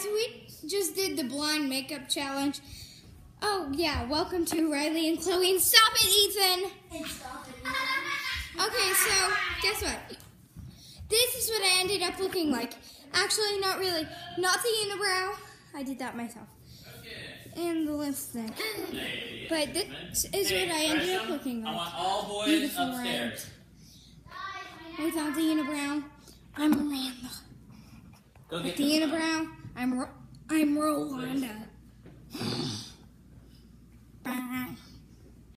guys, we just did the blind makeup challenge. Oh yeah, welcome to Riley and Chloe. And stop it, Ethan. Okay, so guess what? This is what I ended up looking like. Actually, not really. Not the unibrow. I did that myself. And the lipstick. But this is what I ended up looking I like. want all boys Beautiful, upstairs. Without the unibrow, I'm Miranda. Go get The unibrow, I'm Ro- I'm Rolanda.